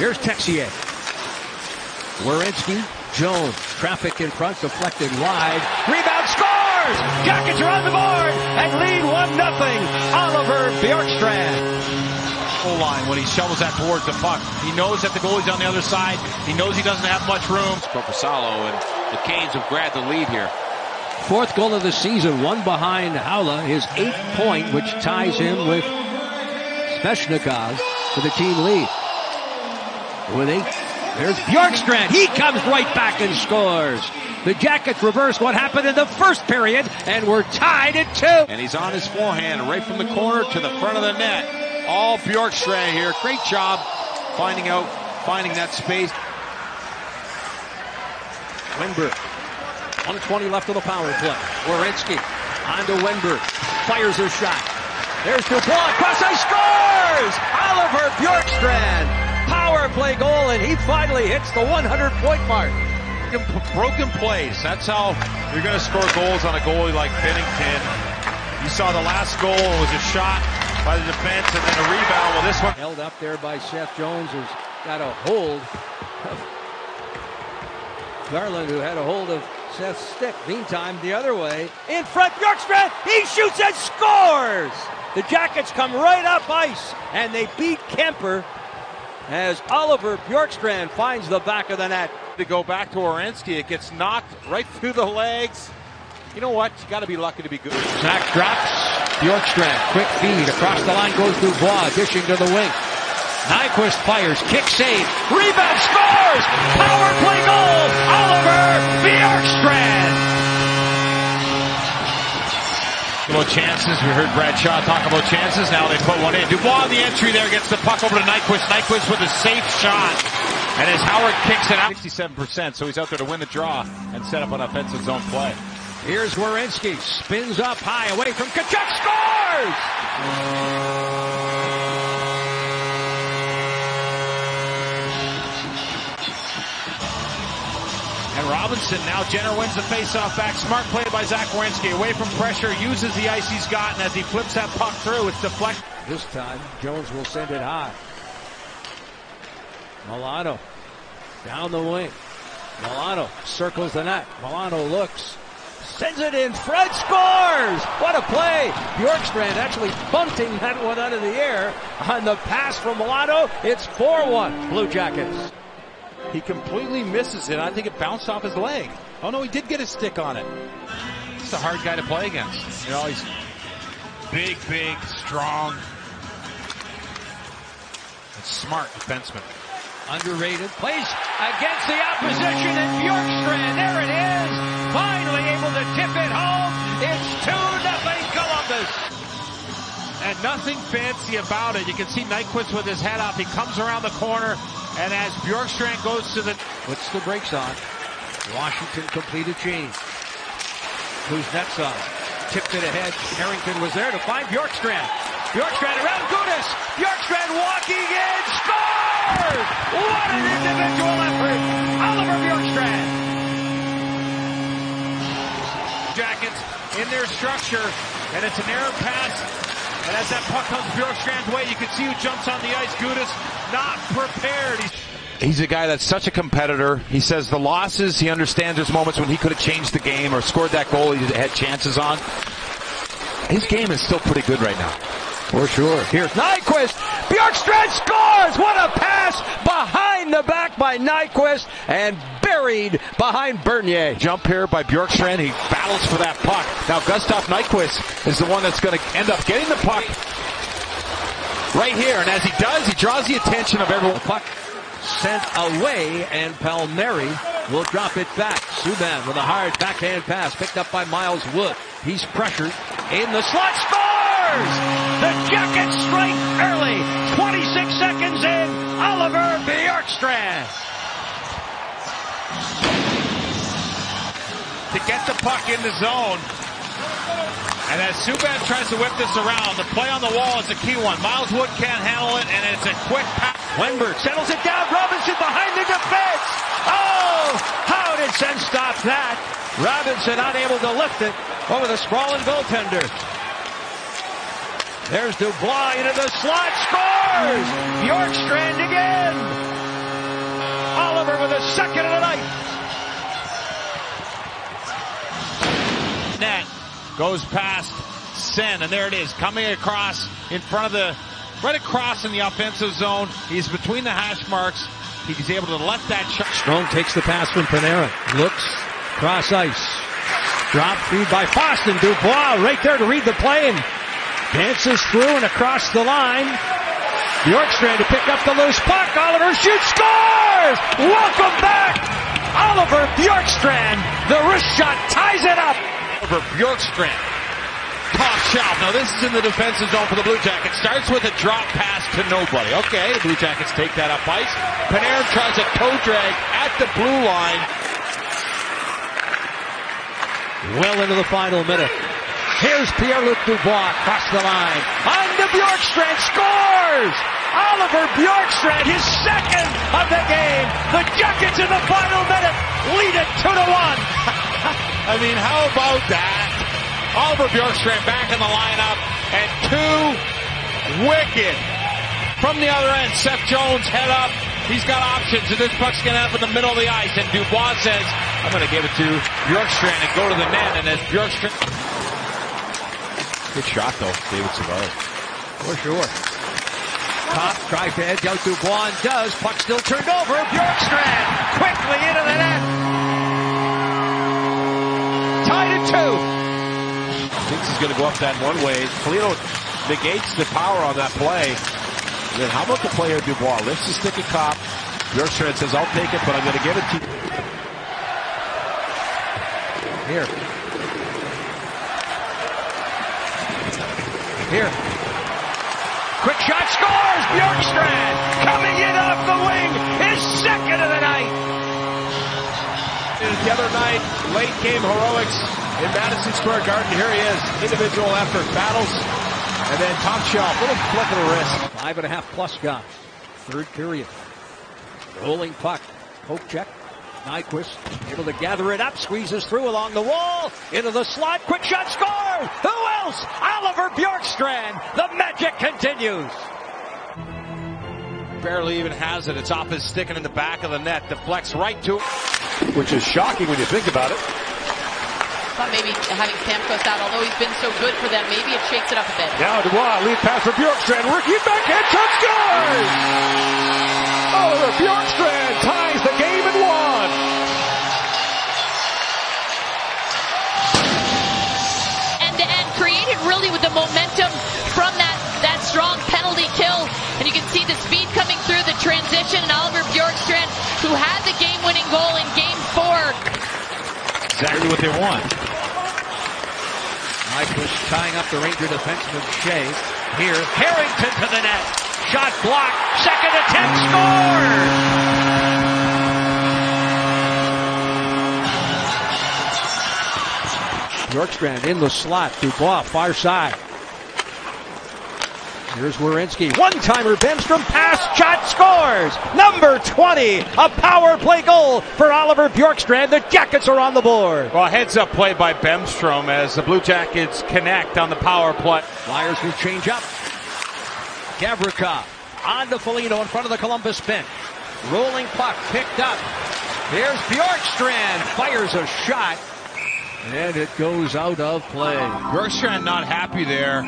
Here's Texier. Werenski, Jones, traffic in front, deflected wide. Rebound scores! Jackets are on the board and lead 1 nothing. Oliver Bjorkstrand. Goal line when he shovels that towards the puck. He knows that the goalie's on the other side. He knows he doesn't have much room. Korpisalo and the Canes have grabbed the lead here. Fourth goal of the season, one behind Howla, his eighth point, which ties him with Svechnikov for the team lead. With eight, there's Bjorkstrand. He comes right back and scores. The Jackets reverse what happened in the first period, and we're tied at two. And he's on his forehand right from the corner to the front of the net. All Bjorkstrand here. Great job finding out, finding that space. Wennberg. 120 left of the power play. Werenski on to Wennberg. Fires a shot. There's Dubois. Cross ice scores! Oliver Bjorkstrand. Power play goal, and he finally hits the 100 point mark. Broken plays. That's how you're going to score goals on a goalie like Binnington. You saw the last goal was a shot by the defense and then a rebound. Well, this one held up there by Seth Jones, who's got a hold of Garland, who had a hold of Seth's stick. Meantime, the other way. In front, Bjorkstrand, he shoots and scores! The Jackets come right up ice, and they beat Kuemper as Oliver Bjorkstrand finds the back of the net. To go back to Werenski, it gets knocked right through the legs. You know what? You got to be lucky to be good. Zach drops. Bjorkstrand, quick feed across the line goes Dubois, dishing to the wing. Nyquist fires, kick save, rebound scores! Power play goal! Oliver Bjorkstrand! About chances, we heard Brad Shaw talk about chances. Now they put one in. Dubois on the entry there gets the puck over to Nyquist. Nyquist with a safe shot. And as Howard kicks it out, 67%, so he's out there to win the draw and set up an offensive zone play. Here's Werenski, spins up high away from Tkachuk, scores! Robinson, now Jenner wins the faceoff back. Smart play by Zach Werenski. Away from pressure, uses the ice he's got, and as he flips that puck through, it's deflected. This time, Jones will send it high. Milano, down the wing. Milano circles the net. Milano looks, sends it in Fred scores! What a play! Bjorkstrand actually bunting that one out of the air on the pass from Milano. It's 4-1 Blue Jackets. He completely misses it. I think it bounced off his leg. Oh no, he did get a stick on it. It's a hard guy to play against. You know, he's big, big, strong, and smart defenseman. Underrated. Plays against the opposition and Bjorkstrand. There it is. Finally able to tip it home. It's 2 nothing Columbus. And nothing fancy about it. You can see Nyquist with his head up. He comes around the corner. And as Bjorkstrand goes to the... Puts the brakes on. Washington completed change. Kuznetsov tipped it ahead. Harrington was there to find Bjorkstrand. Bjorkstrand around Gudas. Bjorkstrand walking in. Scores! What an individual effort. Oliver Bjorkstrand. Jackets in their structure. And it's an error pass. And as that puck comes Bjorkstrand's way, you can see who jumps on the ice. Gudas not prepared. He's He's a guy that's such a competitor. He says the losses, he understands there's moments when he could have changed the game or scored that goal he had chances on. His game is still pretty good right now. For sure. Here's Nyquist. Bjorkstrand scores! What a pass behind the back by Nyquist and buried behind Bernier. Jump here by Bjorkstrand. He battles for that puck. Now Gustav Nyquist is the one that's going to end up getting the puck right here. And as he does, he draws the attention of everyone. Puck sent away, and Palmieri will drop it back. Subban with a hard backhand pass picked up by Miles Wood. He's pressured in the slot, scores! The Jackets strike early. 26 seconds in, Oliver Bjorkstrand. To get the puck in the zone. And as Subban tries to whip this around, the play on the wall is a key one. Miles Wood can't handle it, and it's a quick pass. Wennberg settles it down. Robinson behind the defense. Oh, how did Sen stop that? Robinson unable to lift it over the sprawling goaltender. There's Dubois into the slot. Scores! Bjorkstrand again. Oliver with a second of the night. Net goes past Sen, and there it is, coming across in front of the, right across in the offensive zone. He's between the hash marks. He's able to let that shot. Strong takes the pass from Panarin. Looks, cross ice. Drop feed by Boston. Dubois right there to read the play and dances through and across the line. Bjorkstrand to pick up the loose puck. Oliver shoots, scores! Welcome back! Oliver Bjorkstrand. The wrist shot ties it up. Oliver Bjorkstrand. Top shelf. Now this is in the defensive zone for the Blue Jackets. Starts with a drop pass to nobody. Okay, the Blue Jackets take that up ice. Panarin tries a toe drag at the blue line. Well into the final minute. Here's Pierre-Luc Dubois across the line. On to Bjorkstrand, scores! Oliver Bjorkstrand, his second of the game. The Jackets in the final minute lead it 2 to 1. I mean, how about that? Oliver Bjorkstrand back in the lineup and two wicked from the other end. Seth Jones head up. He's got options and this puck's going to end up in the middle of the ice and Dubois says, I'm going to give it to Bjorkstrand and go to the net and as Bjorkstrand Good shot though, David Savard. For sure. Top tries to edge out Dubois and does. Puck still turned over. Bjorkstrand quickly into the net. Two. Thinks he's going to go up that one way. Toledo negates the power on that play. And then how about the player Dubois? Lifts the stick of cop. Bjorkstrand says, I'll take it, but I'm going to give it to you. Here. Here. Quick shot scores! Bjorkstrand coming in off the wing, his second of the night. The other night, late game heroics in Madison Square Garden. Here he is, individual effort, battles, and then top shelf, little flick of the wrist. Five and a half plus guys. Third period. Rolling puck. Poke check. Nyquist able to gather it up, squeezes through along the wall, into the slot, quick shot, score! Who else? Oliver Bjorkstrand. The magic continues. barely even has it. It's off his stick and in the back of the net. Deflects right to Which is shocking when you think about it. Thought maybe having Stamkos out, although he's been so good for them, maybe it shakes it up a bit. Now Dubois, lead pass for Bjorkstrand. Rookie backhand shot scores! Oliver Bjorkstrand ties the game at one. End to end, created really with the momentum from that, that strong penalty kill. And you can see the speed coming through the transition and Oliver Bjorkstrand, who had the game-winning goal in game four. exactly what they want. Nyquist tying up the Ranger defenseman Skjei. Here, Harrington to the net. Shot blocked. Second attempt scores! Bjorkstrand in the slot. Dubois, far side. Here's Werenski. One-timer Bemstrom pass, shot scores! Number 20, a power play goal for Oliver Bjorkstrand. The Jackets are on the board. Well, heads up play by Bemstrom as the Blue Jackets connect on the power play. Flyers will change up. Gavrikov on to Foligno in front of the Columbus bench. Rolling puck picked up. Here's Bjorkstrand. Fires a shot. And it goes out of play. Bjorkstrand not happy there.